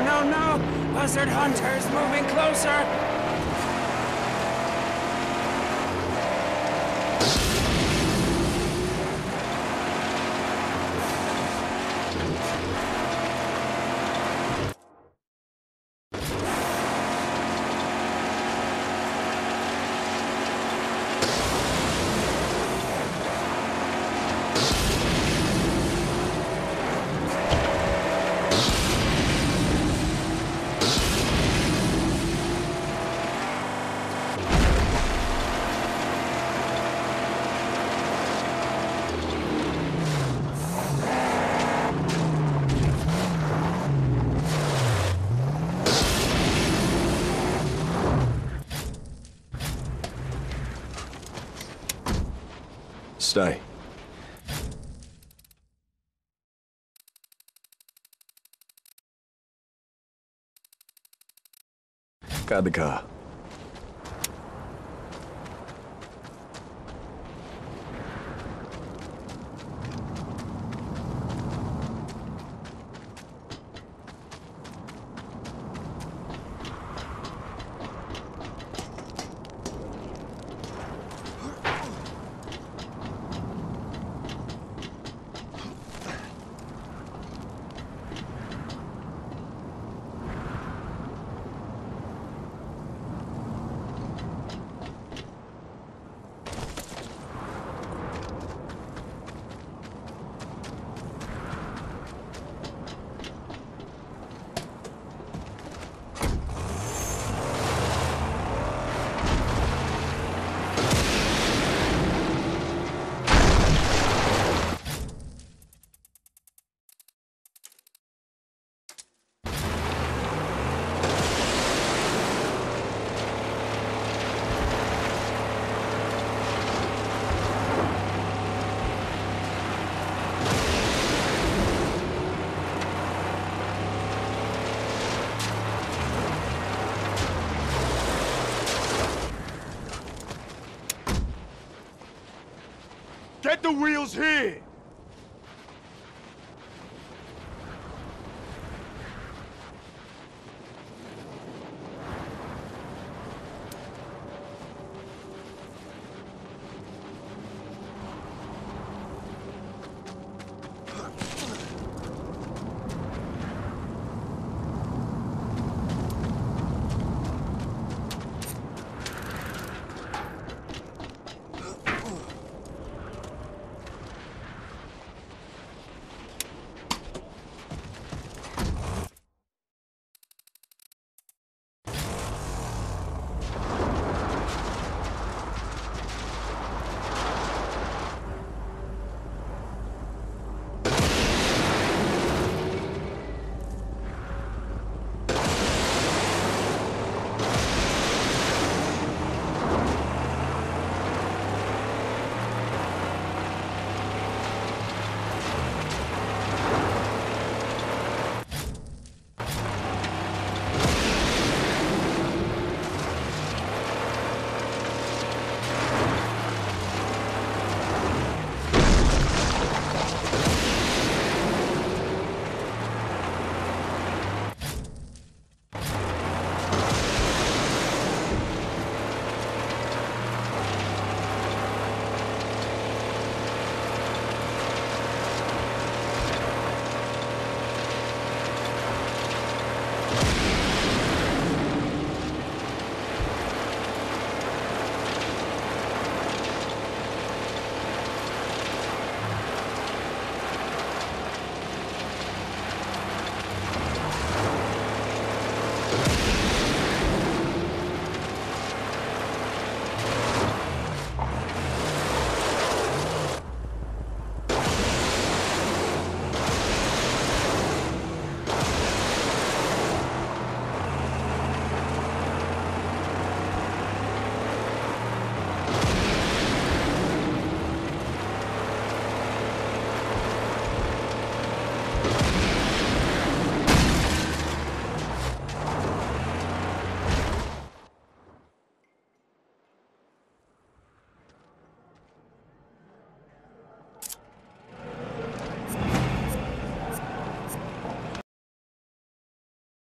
no, no! Buzzard Hunter's moving closer! Stay. Guard the car. Get the wheels here!